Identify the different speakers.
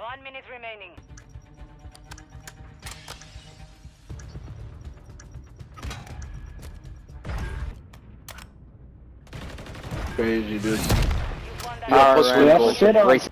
Speaker 1: One minute remaining.
Speaker 2: Crazy, dude. You
Speaker 3: plus.